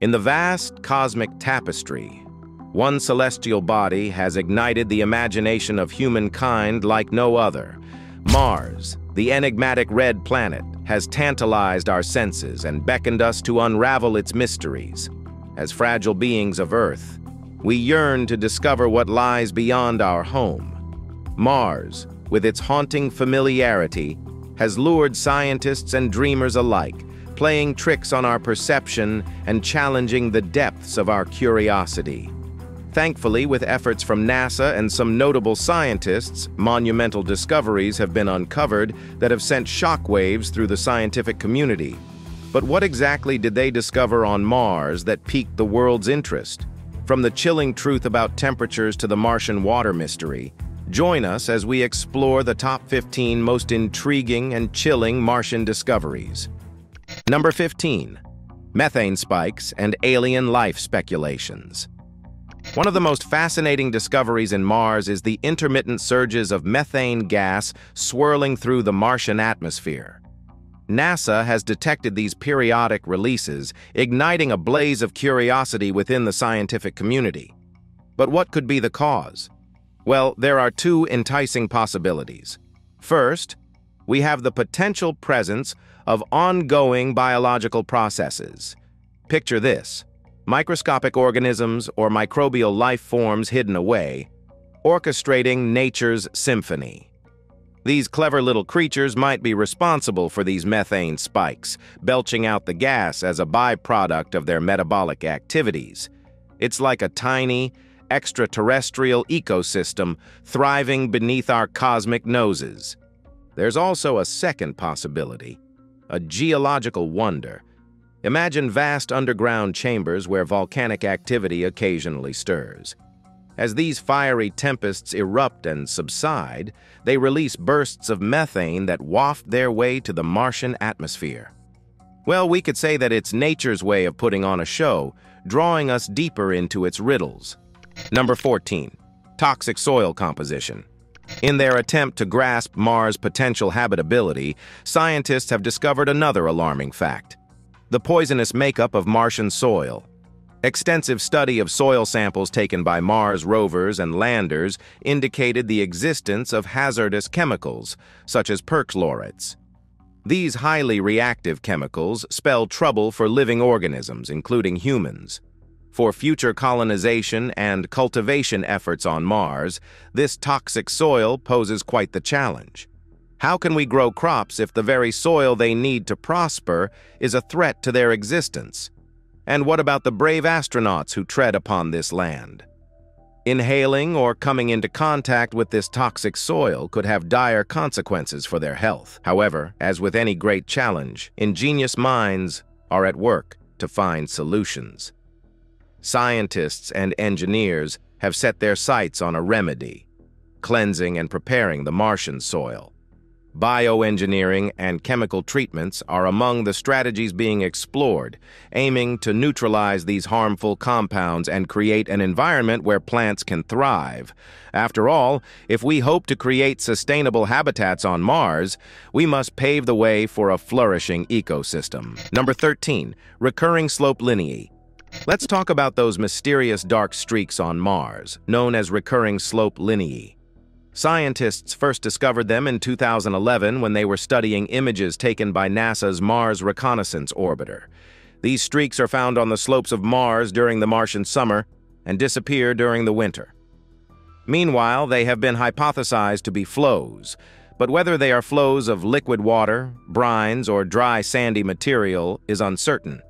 In the vast cosmic tapestry, one celestial body has ignited the imagination of humankind like no other. Mars, the enigmatic red planet, has tantalized our senses and beckoned us to unravel its mysteries. As fragile beings of Earth, we yearn to discover what lies beyond our home. Mars, with its haunting familiarity, has lured scientists and dreamers alike, playing tricks on our perception and challenging the depths of our curiosity. Thankfully, with efforts from NASA and some notable scientists, monumental discoveries have been uncovered that have sent shockwaves through the scientific community. But what exactly did they discover on Mars that piqued the world's interest? From the chilling truth about temperatures to the Martian water mystery, join us as we explore the top 15 most intriguing and chilling Martian discoveries. Number 15. Methane spikes and alien life speculations. One of the most fascinating discoveries in Mars is the intermittent surges of methane gas swirling through the Martian atmosphere. NASA has detected these periodic releases, igniting a blaze of curiosity within the scientific community. But what could be the cause? Well, there are two enticing possibilities. First, we have the potential presence of ongoing biological processes. Picture this microscopic organisms or microbial life forms hidden away, orchestrating nature's symphony. These clever little creatures might be responsible for these methane spikes, belching out the gas as a byproduct of their metabolic activities. It's like a tiny, extraterrestrial ecosystem thriving beneath our cosmic noses. There's also a second possibility, a geological wonder Imagine vast underground chambers where volcanic activity occasionally stirs. As these fiery tempests erupt and subside, they release bursts of methane that waft their way to the Martian atmosphere. Well, we could say that it's nature's way of putting on a show, drawing us deeper into its riddles. Number 14. Toxic soil composition. In their attempt to grasp Mars' potential habitability, scientists have discovered another alarming fact the poisonous makeup of Martian soil. Extensive study of soil samples taken by Mars rovers and landers indicated the existence of hazardous chemicals, such as perchlorates. These highly reactive chemicals spell trouble for living organisms, including humans. For future colonization and cultivation efforts on Mars, this toxic soil poses quite the challenge. How can we grow crops if the very soil they need to prosper is a threat to their existence? And what about the brave astronauts who tread upon this land? Inhaling or coming into contact with this toxic soil could have dire consequences for their health. However, as with any great challenge, ingenious minds are at work to find solutions. Scientists and engineers have set their sights on a remedy, cleansing and preparing the Martian soil. Bioengineering and chemical treatments are among the strategies being explored, aiming to neutralize these harmful compounds and create an environment where plants can thrive. After all, if we hope to create sustainable habitats on Mars, we must pave the way for a flourishing ecosystem. Number 13. Recurring slope lineae. Let's talk about those mysterious dark streaks on Mars, known as recurring slope lineae. Scientists first discovered them in 2011 when they were studying images taken by NASA's Mars Reconnaissance Orbiter. These streaks are found on the slopes of Mars during the Martian summer and disappear during the winter. Meanwhile, they have been hypothesized to be flows, but whether they are flows of liquid water, brines, or dry sandy material is uncertain.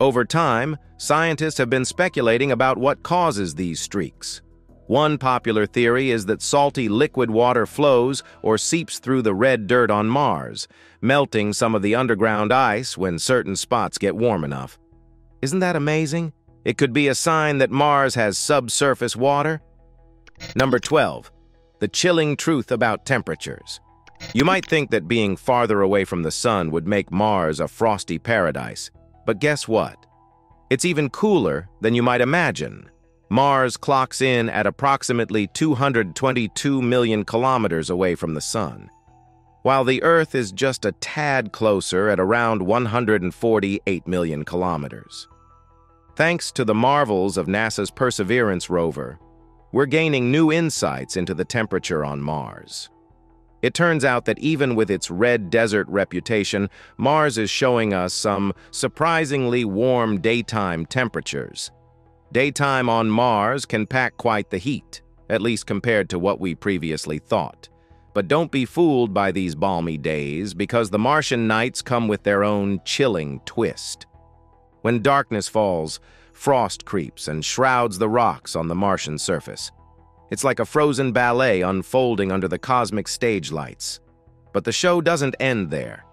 Over time, scientists have been speculating about what causes these streaks. One popular theory is that salty liquid water flows or seeps through the red dirt on Mars, melting some of the underground ice when certain spots get warm enough. Isn't that amazing? It could be a sign that Mars has subsurface water. Number 12. The chilling truth about temperatures. You might think that being farther away from the sun would make Mars a frosty paradise, but guess what? It's even cooler than you might imagine. Mars clocks in at approximately 222 million kilometers away from the Sun, while the Earth is just a tad closer at around 148 million kilometers. Thanks to the marvels of NASA's Perseverance rover, we're gaining new insights into the temperature on Mars. It turns out that even with its red desert reputation, Mars is showing us some surprisingly warm daytime temperatures. Daytime on Mars can pack quite the heat, at least compared to what we previously thought. But don't be fooled by these balmy days, because the Martian nights come with their own chilling twist. When darkness falls, frost creeps and shrouds the rocks on the Martian surface. It's like a frozen ballet unfolding under the cosmic stage lights. But the show doesn't end there.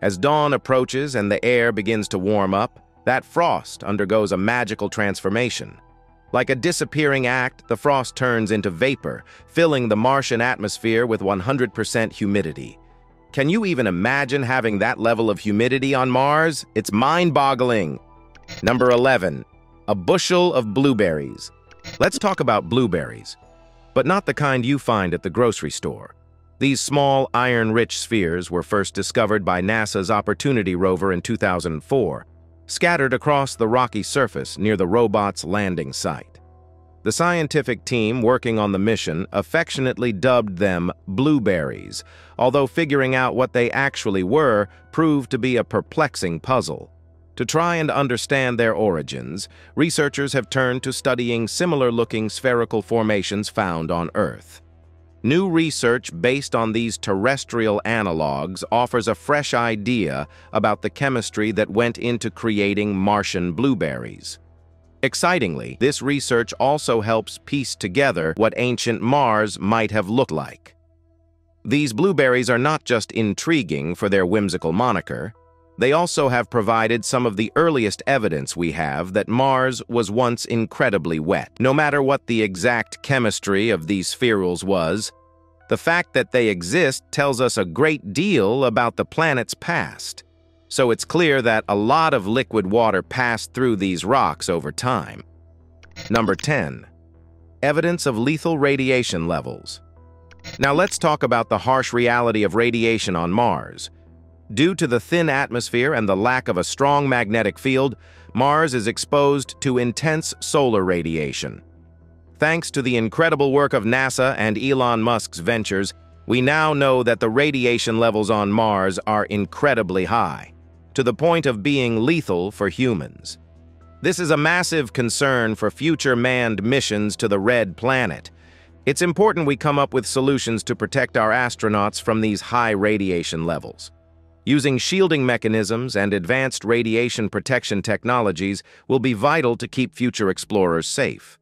As dawn approaches and the air begins to warm up, that frost undergoes a magical transformation. Like a disappearing act, the frost turns into vapor, filling the Martian atmosphere with 100% humidity. Can you even imagine having that level of humidity on Mars? It's mind-boggling. Number 11. A bushel of blueberries. Let's talk about blueberries, but not the kind you find at the grocery store. These small, iron-rich spheres were first discovered by NASA's Opportunity rover in 2004, scattered across the rocky surface near the robot's landing site. The scientific team working on the mission affectionately dubbed them blueberries, although figuring out what they actually were proved to be a perplexing puzzle. To try and understand their origins, researchers have turned to studying similar-looking spherical formations found on Earth. New research based on these terrestrial analogs offers a fresh idea about the chemistry that went into creating Martian blueberries. Excitingly, this research also helps piece together what ancient Mars might have looked like. These blueberries are not just intriguing for their whimsical moniker, they also have provided some of the earliest evidence we have that Mars was once incredibly wet. No matter what the exact chemistry of these spherules was, the fact that they exist tells us a great deal about the planet's past. So it's clear that a lot of liquid water passed through these rocks over time. Number 10. Evidence of lethal radiation levels. Now let's talk about the harsh reality of radiation on Mars. Due to the thin atmosphere and the lack of a strong magnetic field, Mars is exposed to intense solar radiation. Thanks to the incredible work of NASA and Elon Musk's ventures, we now know that the radiation levels on Mars are incredibly high, to the point of being lethal for humans. This is a massive concern for future manned missions to the Red Planet. It's important we come up with solutions to protect our astronauts from these high radiation levels. Using shielding mechanisms and advanced radiation protection technologies will be vital to keep future explorers safe.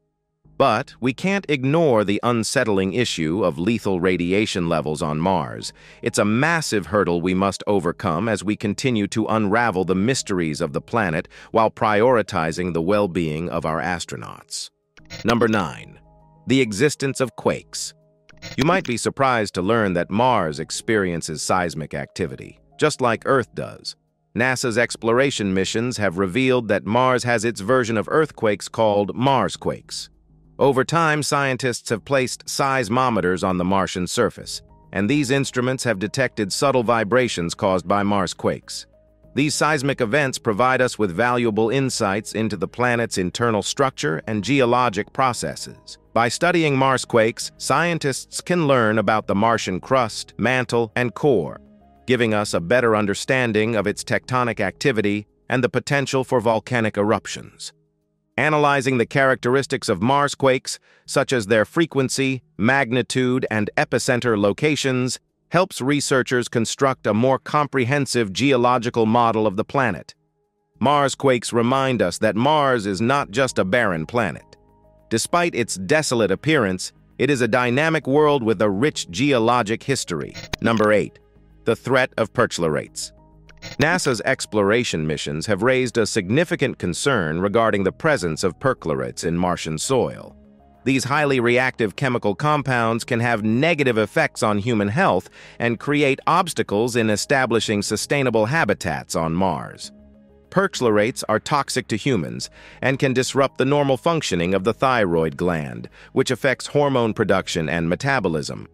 But we can't ignore the unsettling issue of lethal radiation levels on Mars. It's a massive hurdle we must overcome as we continue to unravel the mysteries of the planet while prioritizing the well-being of our astronauts. Number 9. The existence of quakes. You might be surprised to learn that Mars experiences seismic activity just like Earth does. NASA's exploration missions have revealed that Mars has its version of earthquakes called Marsquakes. Over time, scientists have placed seismometers on the Martian surface, and these instruments have detected subtle vibrations caused by Marsquakes. These seismic events provide us with valuable insights into the planet's internal structure and geologic processes. By studying Marsquakes, scientists can learn about the Martian crust, mantle, and core, giving us a better understanding of its tectonic activity and the potential for volcanic eruptions. Analyzing the characteristics of Marsquakes, such as their frequency, magnitude, and epicenter locations, helps researchers construct a more comprehensive geological model of the planet. Marsquakes remind us that Mars is not just a barren planet. Despite its desolate appearance, it is a dynamic world with a rich geologic history. Number 8 the threat of perchlorates. NASA's exploration missions have raised a significant concern regarding the presence of perchlorates in Martian soil. These highly reactive chemical compounds can have negative effects on human health and create obstacles in establishing sustainable habitats on Mars. Perchlorates are toxic to humans and can disrupt the normal functioning of the thyroid gland, which affects hormone production and metabolism.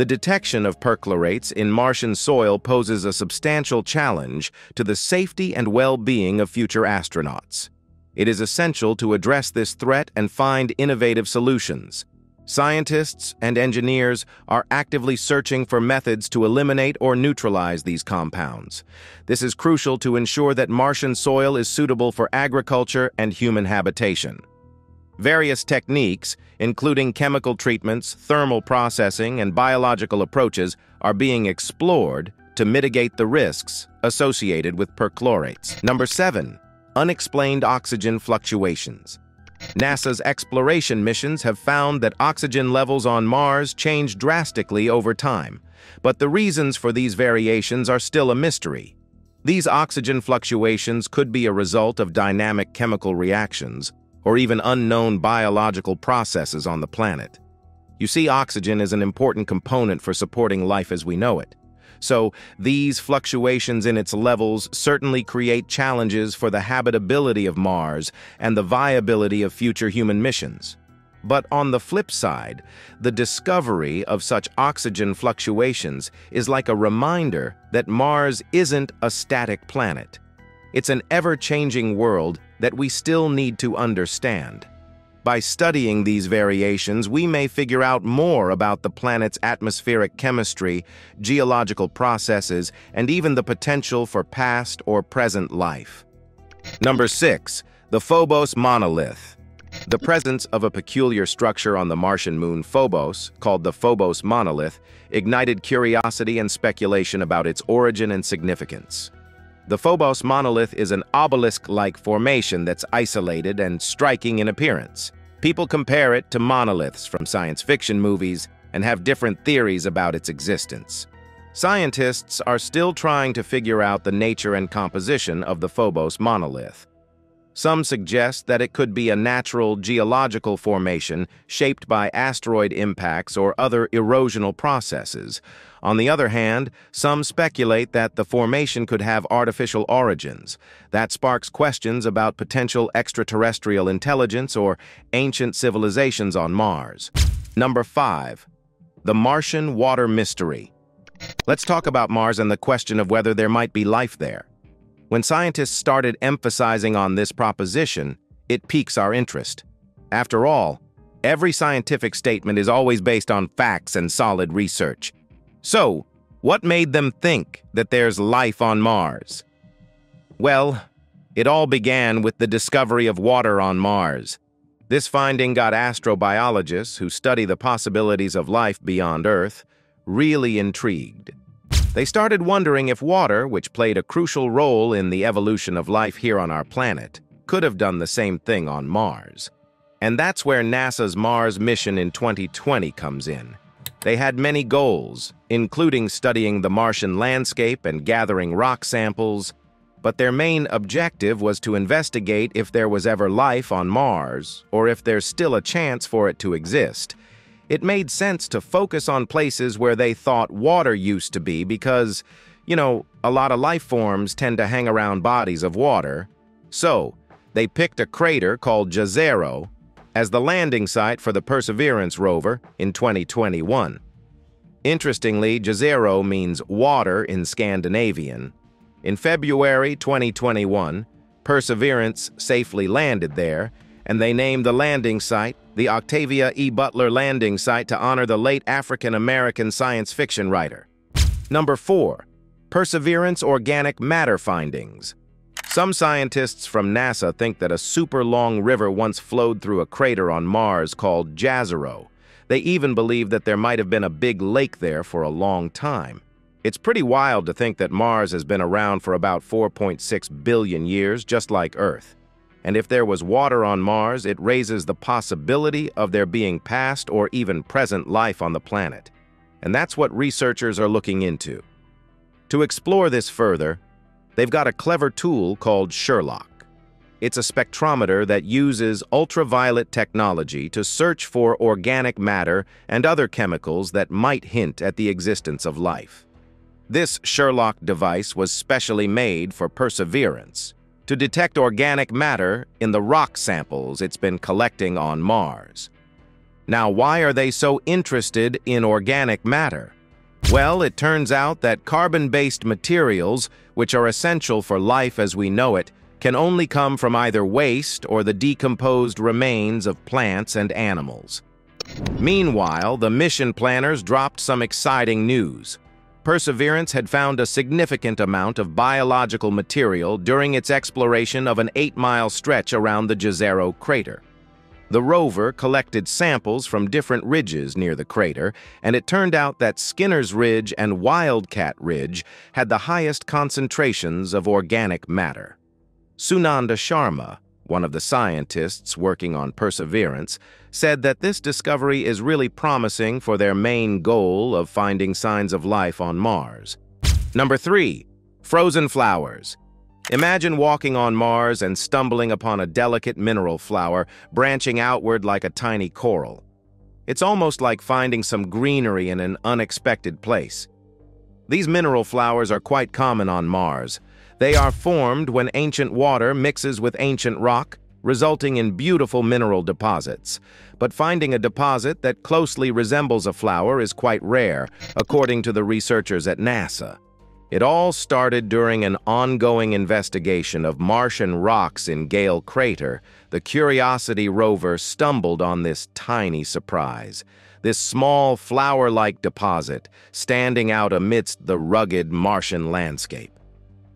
The detection of perchlorates in Martian soil poses a substantial challenge to the safety and well-being of future astronauts. It is essential to address this threat and find innovative solutions. Scientists and engineers are actively searching for methods to eliminate or neutralize these compounds. This is crucial to ensure that Martian soil is suitable for agriculture and human habitation. Various techniques, including chemical treatments, thermal processing, and biological approaches, are being explored to mitigate the risks associated with perchlorates. Number 7. Unexplained oxygen fluctuations. NASA's exploration missions have found that oxygen levels on Mars change drastically over time, but the reasons for these variations are still a mystery. These oxygen fluctuations could be a result of dynamic chemical reactions or even unknown biological processes on the planet. You see, oxygen is an important component for supporting life as we know it. So these fluctuations in its levels certainly create challenges for the habitability of Mars and the viability of future human missions. But on the flip side, the discovery of such oxygen fluctuations is like a reminder that Mars isn't a static planet. It's an ever-changing world that we still need to understand. By studying these variations, we may figure out more about the planet's atmospheric chemistry, geological processes, and even the potential for past or present life. Number 6. The Phobos Monolith The presence of a peculiar structure on the Martian moon Phobos, called the Phobos Monolith, ignited curiosity and speculation about its origin and significance. The Phobos monolith is an obelisk-like formation that's isolated and striking in appearance. People compare it to monoliths from science fiction movies and have different theories about its existence. Scientists are still trying to figure out the nature and composition of the Phobos monolith. Some suggest that it could be a natural geological formation shaped by asteroid impacts or other erosional processes. On the other hand, some speculate that the formation could have artificial origins. That sparks questions about potential extraterrestrial intelligence or ancient civilizations on Mars. Number 5. The Martian Water Mystery. Let's talk about Mars and the question of whether there might be life there. When scientists started emphasizing on this proposition, it piques our interest. After all, every scientific statement is always based on facts and solid research. So, what made them think that there's life on Mars? Well, it all began with the discovery of water on Mars. This finding got astrobiologists who study the possibilities of life beyond Earth really intrigued. They started wondering if water, which played a crucial role in the evolution of life here on our planet, could have done the same thing on Mars. And that's where NASA's Mars mission in 2020 comes in. They had many goals, including studying the Martian landscape and gathering rock samples, but their main objective was to investigate if there was ever life on Mars, or if there's still a chance for it to exist, it made sense to focus on places where they thought water used to be because, you know, a lot of life forms tend to hang around bodies of water. So, they picked a crater called Jezero as the landing site for the Perseverance rover in 2021. Interestingly, Jezero means water in Scandinavian. In February 2021, Perseverance safely landed there, and they named the landing site the Octavia E. Butler Landing Site to honor the late African-American science fiction writer. Number 4. Perseverance Organic Matter Findings Some scientists from NASA think that a super long river once flowed through a crater on Mars called Jezero. They even believe that there might have been a big lake there for a long time. It's pretty wild to think that Mars has been around for about 4.6 billion years, just like Earth and if there was water on Mars, it raises the possibility of there being past or even present life on the planet. And that's what researchers are looking into. To explore this further, they've got a clever tool called SHERLOC. It's a spectrometer that uses ultraviolet technology to search for organic matter and other chemicals that might hint at the existence of life. This SHERLOC device was specially made for Perseverance, to detect organic matter in the rock samples it's been collecting on Mars. Now, why are they so interested in organic matter? Well, it turns out that carbon-based materials, which are essential for life as we know it, can only come from either waste or the decomposed remains of plants and animals. Meanwhile, the mission planners dropped some exciting news. Perseverance had found a significant amount of biological material during its exploration of an eight-mile stretch around the Jezero crater. The rover collected samples from different ridges near the crater, and it turned out that Skinner's Ridge and Wildcat Ridge had the highest concentrations of organic matter. Sunanda Sharma, one of the scientists working on Perseverance, said that this discovery is really promising for their main goal of finding signs of life on Mars. Number 3. Frozen Flowers Imagine walking on Mars and stumbling upon a delicate mineral flower branching outward like a tiny coral. It's almost like finding some greenery in an unexpected place. These mineral flowers are quite common on Mars. They are formed when ancient water mixes with ancient rock, resulting in beautiful mineral deposits. But finding a deposit that closely resembles a flower is quite rare, according to the researchers at NASA. It all started during an ongoing investigation of Martian rocks in Gale Crater. The Curiosity rover stumbled on this tiny surprise, this small flower-like deposit standing out amidst the rugged Martian landscape.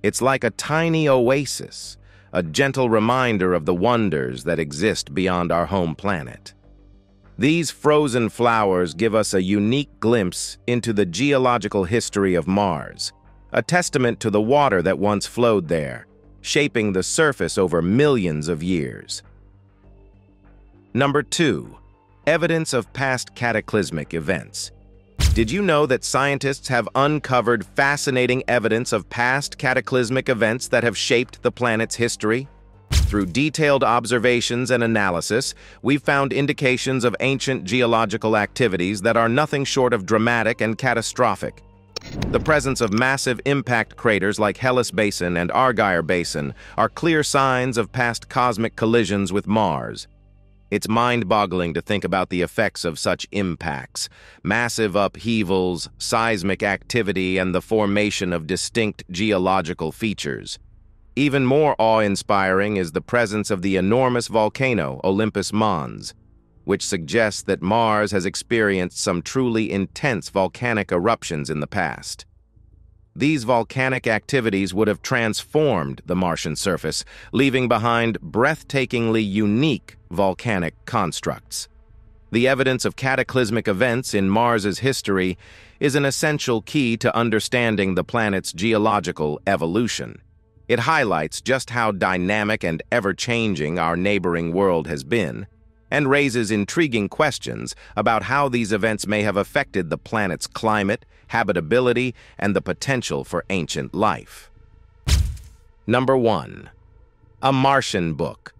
It's like a tiny oasis, a gentle reminder of the wonders that exist beyond our home planet. These frozen flowers give us a unique glimpse into the geological history of Mars, a testament to the water that once flowed there, shaping the surface over millions of years. Number 2. Evidence of past cataclysmic events. Did you know that scientists have uncovered fascinating evidence of past cataclysmic events that have shaped the planet's history? Through detailed observations and analysis, we've found indications of ancient geological activities that are nothing short of dramatic and catastrophic. The presence of massive impact craters like Hellas Basin and Argyre Basin are clear signs of past cosmic collisions with Mars. It's mind-boggling to think about the effects of such impacts, massive upheavals, seismic activity, and the formation of distinct geological features. Even more awe-inspiring is the presence of the enormous volcano Olympus Mons, which suggests that Mars has experienced some truly intense volcanic eruptions in the past. These volcanic activities would have transformed the Martian surface, leaving behind breathtakingly unique volcanic constructs. The evidence of cataclysmic events in Mars's history is an essential key to understanding the planet's geological evolution. It highlights just how dynamic and ever-changing our neighboring world has been, and raises intriguing questions about how these events may have affected the planet's climate, habitability, and the potential for ancient life. Number 1. A Martian Book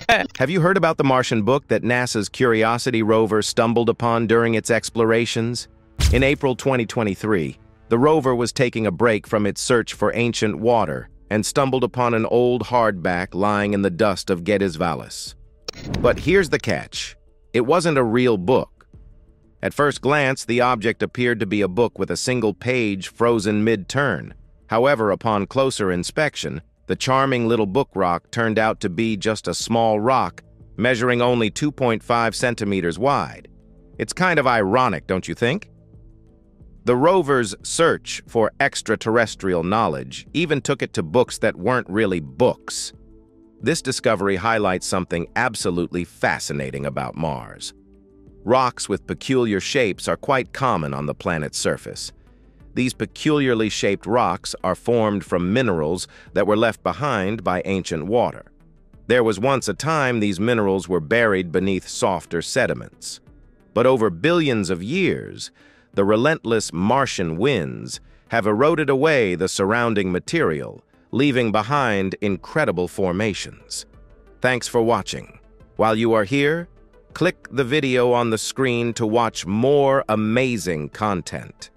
Have you heard about the Martian book that NASA's Curiosity rover stumbled upon during its explorations? In April 2023, the rover was taking a break from its search for ancient water and stumbled upon an old hardback lying in the dust of Gediz Vallis. But here's the catch. It wasn't a real book. At first glance, the object appeared to be a book with a single page frozen mid-turn. However, upon closer inspection, the charming little book rock turned out to be just a small rock measuring only 2.5 centimeters wide. It's kind of ironic, don't you think? The rover's search for extraterrestrial knowledge even took it to books that weren't really books. This discovery highlights something absolutely fascinating about Mars. Rocks with peculiar shapes are quite common on the planet's surface. These peculiarly shaped rocks are formed from minerals that were left behind by ancient water. There was once a time these minerals were buried beneath softer sediments. But over billions of years, the relentless Martian winds have eroded away the surrounding material, leaving behind incredible formations. Thanks for watching. While you are here, click the video on the screen to watch more amazing content.